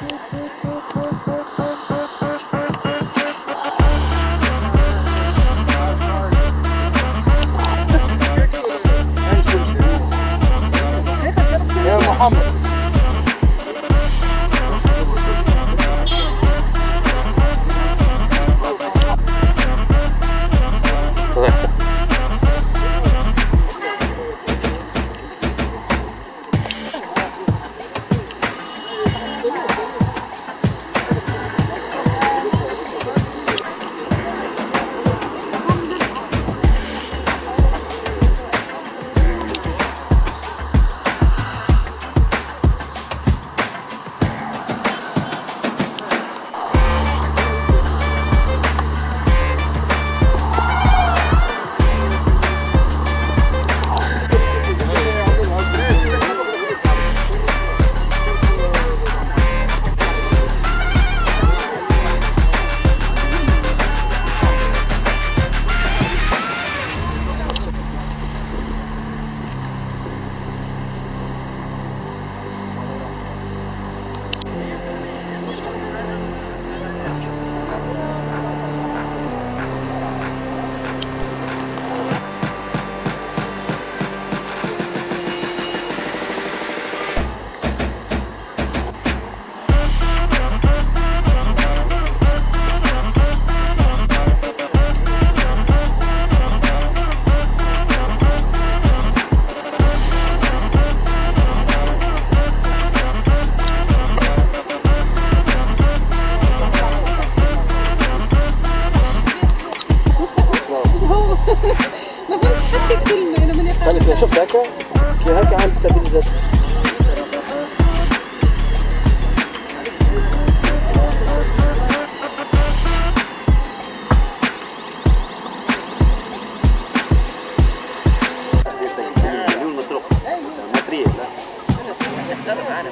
tu, tu. قالت شفت هكا؟ كي هكا عند ستابيليزاسيون شفتها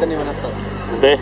خلني من الصوت باهي